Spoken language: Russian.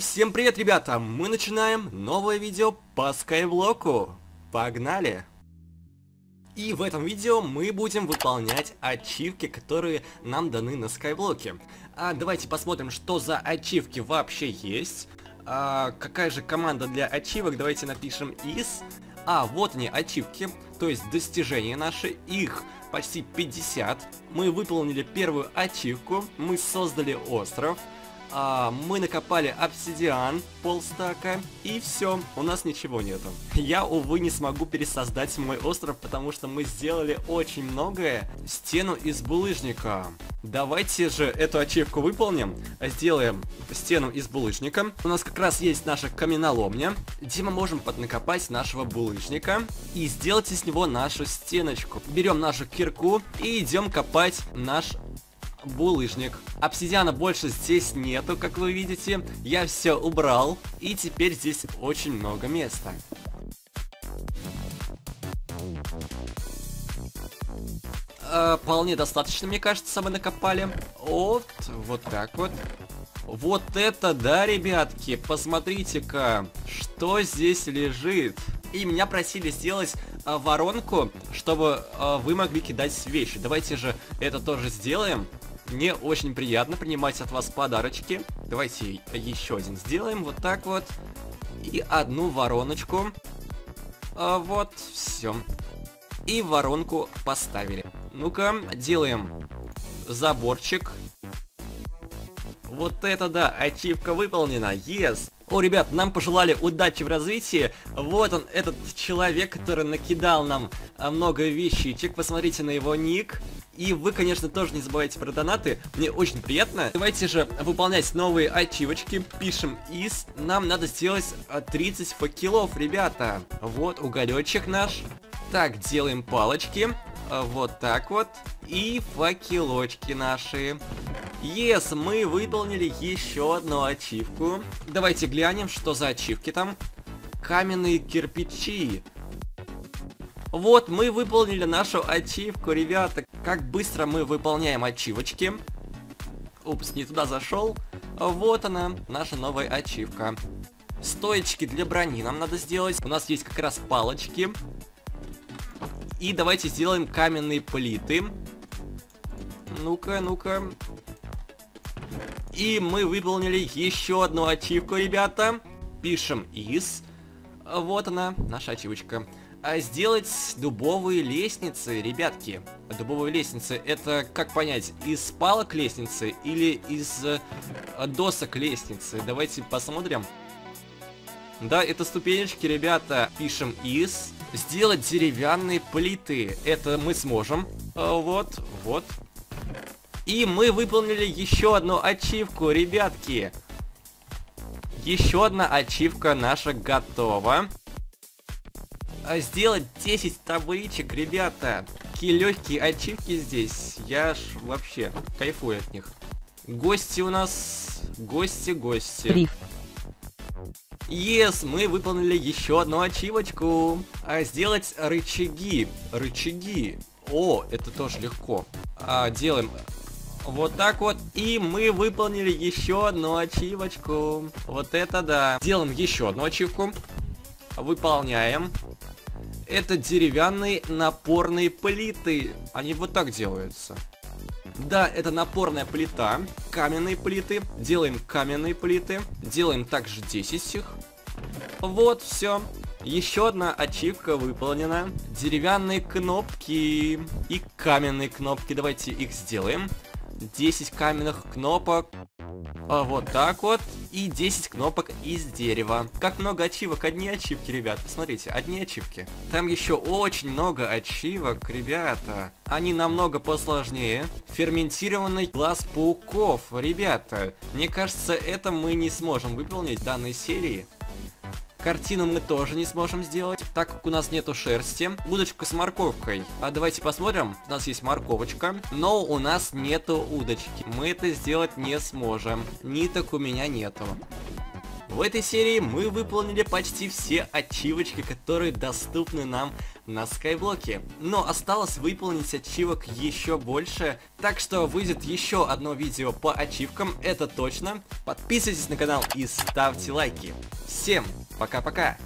Всем привет, ребята! Мы начинаем новое видео по скайблоку. Погнали! И в этом видео мы будем выполнять ачивки, которые нам даны на скайблоке. А давайте посмотрим, что за ачивки вообще есть. А, какая же команда для ачивок? Давайте напишем из. А, вот они, ачивки, то есть достижения наши, их почти 50. Мы выполнили первую ачивку, мы создали остров а, мы накопали обсидиан, полстака, и все, у нас ничего нету. Я, увы, не смогу пересоздать мой остров, потому что мы сделали очень многое. Стену из булыжника. Давайте же эту ачивку выполним. Сделаем стену из булыжника. У нас как раз есть наша каменоломня, где мы можем поднакопать нашего булыжника и сделать из него нашу стеночку. Берем нашу кирку и идем копать наш булыжник. Обсидиана больше здесь нету, как вы видите. Я все убрал, и теперь здесь очень много места. Э, вполне достаточно, мне кажется, мы накопали. Вот, вот так вот. Вот это да, ребятки, посмотрите-ка, что здесь лежит. И меня просили сделать э, воронку, чтобы э, вы могли кидать вещи. Давайте же это тоже сделаем. Мне очень приятно принимать от вас подарочки. Давайте еще один сделаем. Вот так вот. И одну вороночку. А, вот, все. И воронку поставили. Ну-ка, делаем заборчик. Вот это да, ачивка выполнена, yes! О, ребят, нам пожелали удачи в развитии. Вот он, этот человек, который накидал нам а, много вещичек. Посмотрите на его ник. И вы, конечно, тоже не забывайте про донаты. Мне очень приятно. Давайте же выполнять новые ачивочки. Пишем из. Нам надо сделать 30 а, факелов, ребята. Вот уголечек наш. Так, делаем палочки. А, вот так вот. И факелочки наши. Yes, мы выполнили еще одну ачивку. Давайте глянем, что за ачивки там. Каменные кирпичи. Вот, мы выполнили нашу ачивку, ребята. Как быстро мы выполняем ачивочки. Упс, не туда зашел. Вот она, наша новая ачивка. Стоечки для брони нам надо сделать. У нас есть как раз палочки. И давайте сделаем каменные плиты. Ну-ка, ну-ка. И мы выполнили еще одну ачивку, ребята. Пишем из. Вот она, наша ачивочка. А сделать дубовые лестницы, ребятки. Дубовые лестницы, это как понять, из палок лестницы или из э, досок лестницы? Давайте посмотрим. Да, это ступенечки, ребята. Пишем из. Сделать деревянные плиты. Это мы сможем. А, вот, вот. И мы выполнили еще одну ачивку, ребятки. Еще одна ачивка наша готова. А сделать 10 табличек, ребята. Какие легкие ачивки здесь. Я ж вообще кайфую от них. Гости у нас... Гости, гости. Риф. Yes, мы выполнили еще одну ачивочку. А сделать рычаги. Рычаги. О, это тоже легко. А, делаем вот так вот. И мы выполнили еще одну ачивочку. Вот это да. Делаем еще одну ачивку. Выполняем это деревянные напорные плиты. Они вот так делаются. Да, это напорная плита. Каменные плиты. Делаем каменные плиты. Делаем также 10 их. Вот, все. Еще одна ачивка выполнена. Деревянные кнопки и каменные кнопки. Давайте их сделаем. 10 каменных кнопок. А вот так вот. И 10 кнопок из дерева. Как много ачивок. Одни ачивки, ребят. Посмотрите, одни ачивки. Там еще очень много ачивок, ребята. Они намного посложнее. Ферментированный глаз пауков, ребята. Мне кажется, это мы не сможем выполнить в данной серии. Картину мы тоже не сможем сделать, так как у нас нету шерсти. Удочка с морковкой. А давайте посмотрим. У нас есть морковочка, но у нас нету удочки. Мы это сделать не сможем. Ниток у меня нету. В этой серии мы выполнили почти все ачивочки, которые доступны нам на скайблоке. Но осталось выполнить ачивок еще больше, так что выйдет еще одно видео по ачивкам, это точно. Подписывайтесь на канал и ставьте лайки. Всем пока-пока!